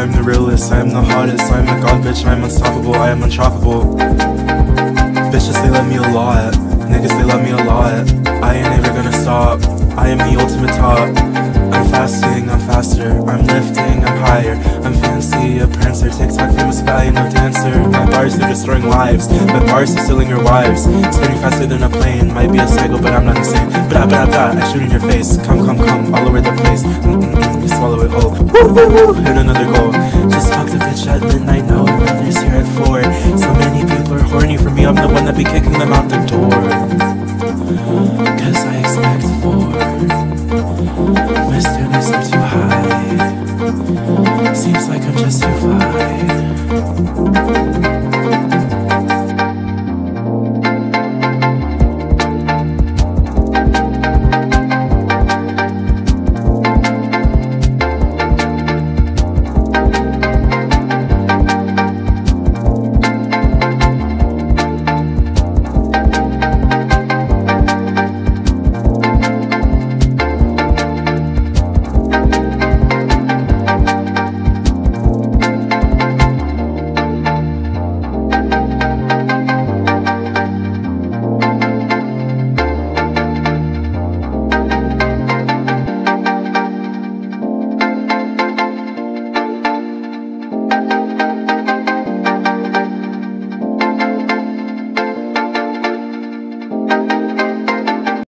I am the realest, I'm the hottest, I am a god bitch, I am unstoppable, I am unchoppable. Bitches, they love me a lot. Niggas, they love me a lot. I ain't ever gonna stop. I am the ultimate top. I'm fasting, I'm faster. I'm lifting, I'm higher. I'm a prancer TikTok famous value, no dancer My bars, are destroying lives. My bars are stealing your wives. Spinning faster than a plane. Might be a psycho, but I'm not insane. Blah, blah, blah, I shoot in your face. Come, come, come, all over the place. Mm -mm -mm, You swallow it whole. Woo, woo, woo, hit another goal. Just fucked a bitch at midnight. Now another's here at four. So many people are horny for me. I'm the one that be kicking them out the door. Cause I expect four Mysteries are too high I'm sorry.